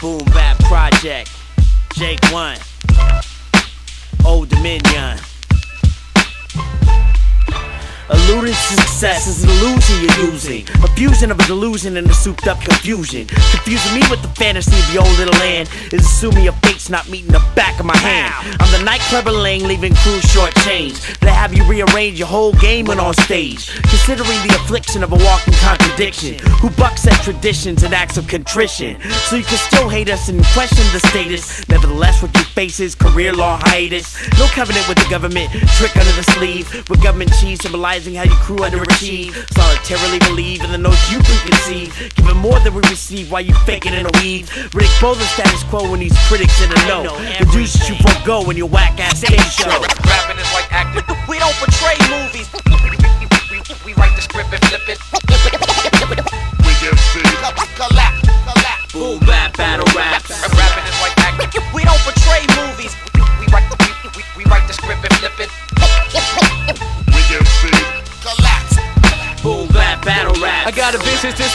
Boom Bap Project, Jake One, Old Dominion. Alluding to success is an illusion you're using. A fusion of a delusion and a souped up confusion. Confusing me with the fantasy of your little land is assuming your fate's not meeting the back of my hand. I'm the night clever lane, leaving crews short change. They have you rearrange your whole game when on stage. Considering the affliction of a walking contradiction, who bucks at traditions and acts of contrition. So you can still hate us and question the status. Nevertheless, what you face is career law hiatus. No covenant with the government, trick under the sleeve. With government cheese symbolizing how your crew underachieve. Solitarily believe in the notes you preconceive. Giving more than we receive while you faking in a weave. Rick the status quo when these critics in the know. The juice you forego when your whack ass stage show. Rapping is like acting. We don't portray movies.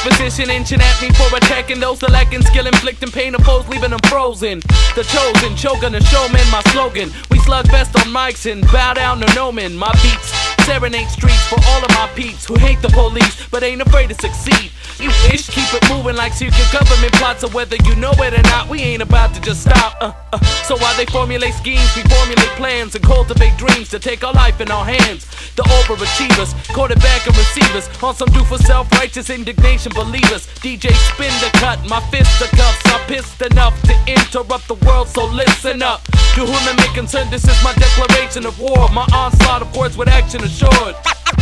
Vicious inching at me for attacking those that lacking skill, inflicting pain of foes, leaving them frozen. The chosen, choking the showman, my slogan. We slug best on mics and bow down to no man. My beats serenade streets for all of my peeps who hate the police but ain't afraid to succeed. You ish, keep it moving like secret government plots, so whether you know it or not, we ain't about to just stop. Uh, uh. So while they formulate schemes, we formulate plans and cultivate dreams to take our life in our hands. The overachievers, quarterback and receivers, on some do for self-righteous indignation, believers. DJ spin the cut, my fists are cuffs. I'm pissed enough to interrupt the world, so listen up. To whom it may concern, this is my declaration of war. My onslaught of words with action assured.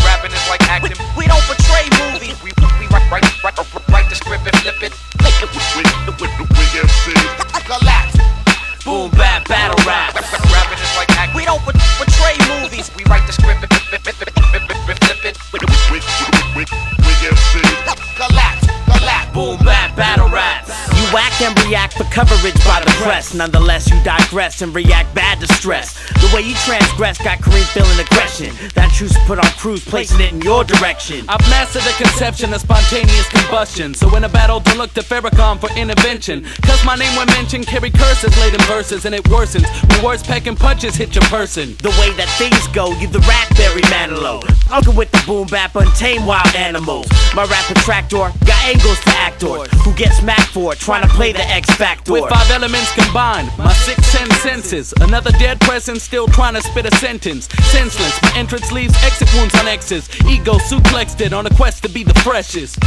Rapping is like acting. We don't portray movies. We, we write, write, write, write the script and flip it. We, we, we get see. Collapse. Boom bap battle raps. React for coverage by the press. Nonetheless, you digress and react bad to stress. The way you transgress got Kareem feeling aggression. That truth put on cruise, placing it in your direction. I've mastered the conception of spontaneous combustion. So in a battle, don't look to Farrakhan for intervention. Cause my name when mentioned carry curses laden verses and it worsens when words packing punches hit your person. The way that things go, you the raspberry manilow. Uncle with the boom bap, untamed wild animals. My rap attractor got angles to who gets smacked for it, trying to play the X Factor. With five elements combined, my six sense senses. Another dead presence still trying to spit a sentence. Senseless, my entrance leaves exit wounds on X's. Ego suplexed it on a quest to be the freshest.